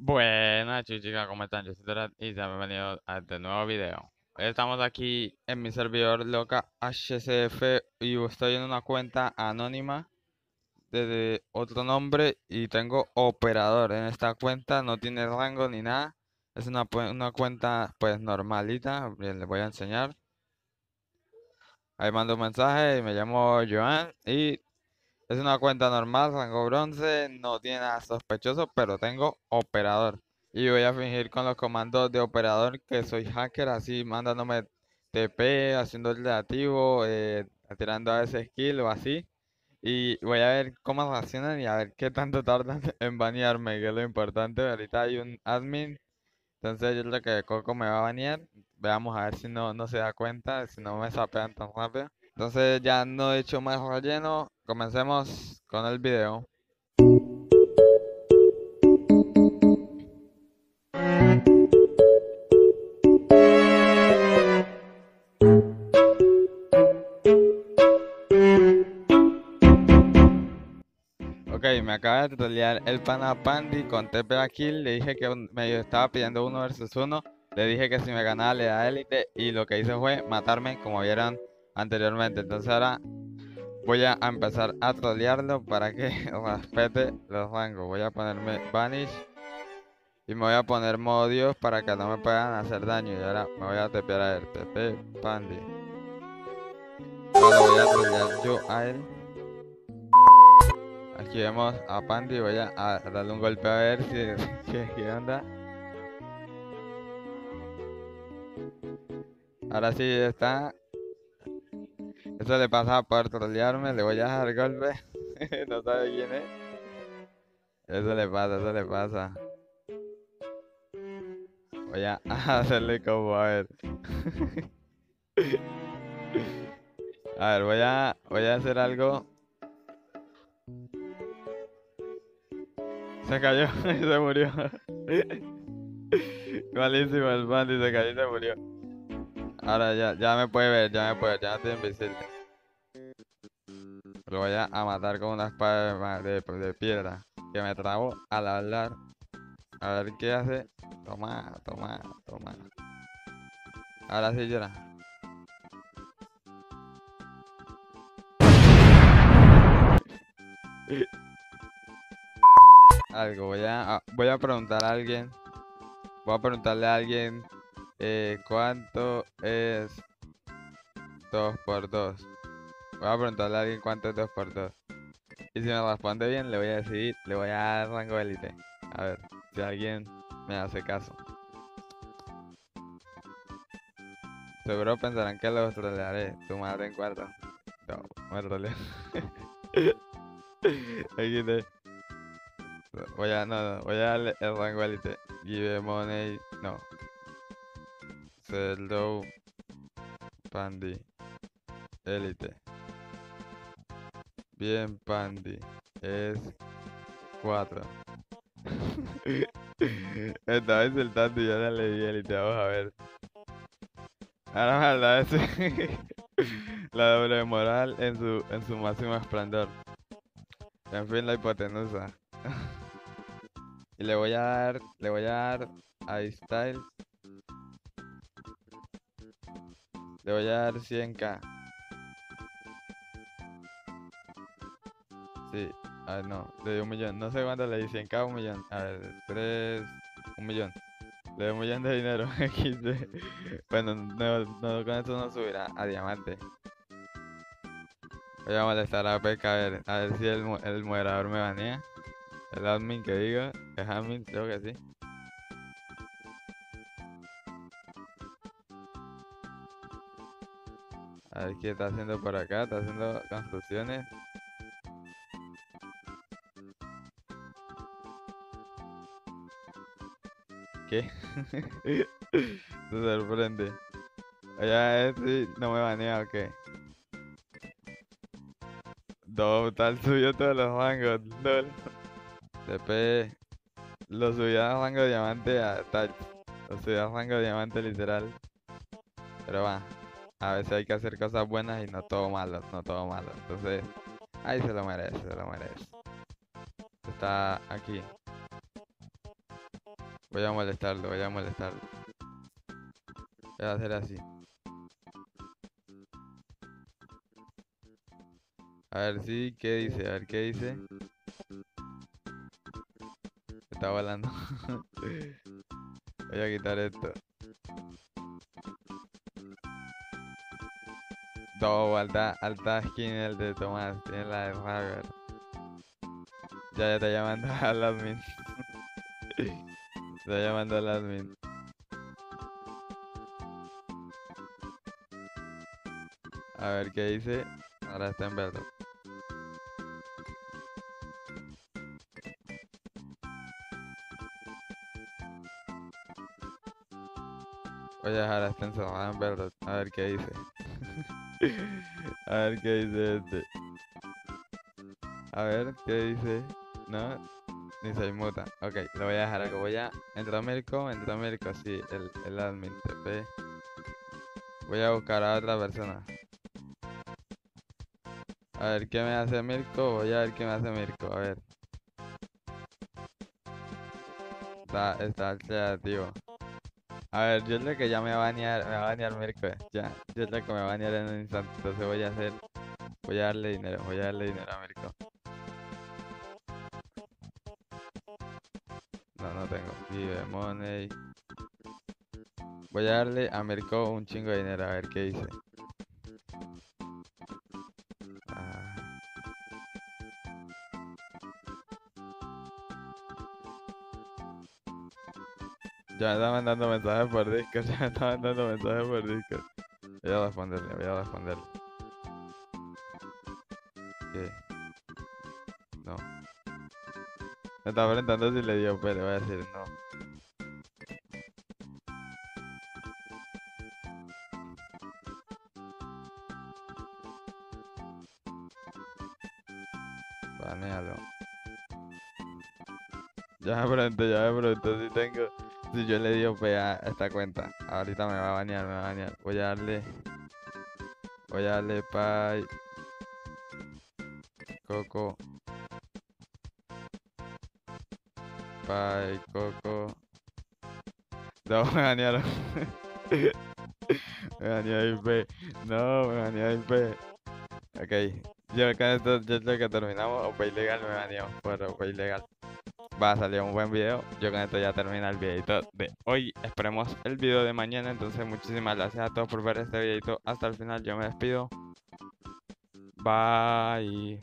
Buenas chicas, ¿cómo están? Yo soy Terat y sean bienvenidos a este nuevo video. Hoy estamos aquí en mi servidor loca HCF y estoy en una cuenta anónima desde otro nombre y tengo operador. En esta cuenta no tiene rango ni nada. Es una, una cuenta pues normalita, les voy a enseñar. Ahí mando un mensaje y me llamo Joan y es una cuenta normal, rango bronce, no tiene nada sospechoso, pero tengo operador. Y voy a fingir con los comandos de operador que soy hacker, así mandándome TP, haciendo el relativo, eh, tirando a ese skill o así. Y voy a ver cómo reaccionan y a ver qué tanto tardan en banearme, que es lo importante. Ahorita hay un admin, entonces yo creo que Coco me va a banear. Veamos a ver si no, no se da cuenta, si no me sapean tan rápido. Entonces ya no he hecho más relleno, comencemos con el video. Ok, me acaba de trolear el pana Pandy con TP kill. Le dije que me estaba pidiendo uno versus uno. Le dije que si me ganaba le da élite. Y lo que hice fue matarme, como vieron anteriormente. Entonces ahora voy a empezar a trolearlo para que respete los rangos. Voy a ponerme Vanish y me voy a poner modo Dios para que no me puedan hacer daño. Y ahora me voy a tepear a él. TP Pandy. Ahora voy a trolear yo a él. Aquí vemos a Pandy. Voy a, darle un golpe a ver si qué, onda. Ahora sí está eso le pasa por trolearme, le voy a dejar golpe. no sabe quién es. Eso le pasa, eso le pasa. Voy a hacerle como a ver. a ver, voy a voy a hacer algo. Se cayó y se murió. Malísimo el bandy, se cayó y se murió. Ahora ya, ya me puede ver, ya me puede ya no estoy invisible. Lo voy a matar con una espada de, de, piedra que me trabo al hablar. A ver qué hace. Toma, toma, toma. Ahora sí llora. Algo, voy a, voy a preguntar a alguien. Voy a preguntarle a alguien eh, ¿Cuánto es 2 por 2? Voy a preguntarle a alguien cuánto es 2 por 2. Y si me responde bien, le voy a decir, le voy a dar rango élite. A ver, si alguien me hace caso. Seguro pensarán que los trolearé. Tu madre en cuarto. No, me troleo. Aquí te... Voy a, no, no, voy a darle el rango élite. Give money. No, Hello Pandy Elite Bien Pandy Es 4 Estaba insultando y ya le leí Elite Vamos a ver. Ahora maldad ese La doble moral en su, en su máximo esplendor. En fin la hipotenusa. Y le voy a dar Le voy a dar a Styles. Le voy a dar 100k. Sí, a ver, no, le di un millón. No sé cuánto le di, 100k un millón. A ver, 3, un millón. Le doy un millón de dinero. bueno, no, con esto no subirá a diamante. Voy a molestar a Peca a ver, a ver si el, el moderador me banea. El admin que diga, es admin, creo que sí. A ver qué está haciendo por acá. Está haciendo construcciones. ¿Qué? Se sorprende. Oye, este no me banea o qué. Tal subió todos los rangos. No. Lo subió a rango de diamante a tal. Lo subió a rango de diamante literal. Pero va. A veces hay que hacer cosas buenas y no todo malo, no todo malo. Entonces, ahí se lo merece, se lo merece. Está aquí. Voy a molestarlo, voy a molestarlo. Voy a hacer así. A ver si, ¿qué dice? A ver qué dice. Está volando. Voy a quitar esto. No, alta, alta skin el de Tomás, tiene la de Raver. Ya, ya está llamando al admin. Está llamando al admin. A ver qué dice. Ahora está en verde. Voy a dejar esta encerrada en verde. A ver qué dice. a ver qué dice este. A ver qué dice. No, ni se muta. Ok, lo voy a dejar acá. Voy a entrar a Mirko, entrar a Mirko, sí, el, el admin TP. Voy a buscar a otra persona. A ver qué me hace Mirko. Voy a ver qué me hace Mirko. A ver. Está, está creativo. A ver, yo sé que ya me va a bañar, me va a bañar Mirko. Ya, yo sé que me va a bañar en un instante. Entonces voy a hacer. Voy a darle dinero, voy a darle dinero a Mirko. No, tengo. Vive money. Voy a darle a Mirko un chingo de dinero a ver qué dice. Ah. Ya me está mandando mensajes por Discord, ya me está mandando mensajes por Discord. Voy a responderle, voy a responderle. ¿Qué? No. Me está preguntando si le dio P, le voy a decir no. Banealo. Ya me pregunté, ya me pregunté si tengo. Si yo le dio P a esta cuenta. Ahorita me va a banear, me va a banear. Voy a darle. Voy a darle pay. Coco. Pay, coco. No, me banearon. me baneó IP. No, me baneó IP. Ok. Yo con esto ya sé que terminamos. OP ilegal me baneó por OP ilegal. Va a salir un buen video. Yo con esto ya termina el videito de hoy. Esperemos el video de mañana. Entonces muchísimas gracias a todos por ver este videito hasta el final. Yo me despido. Bye.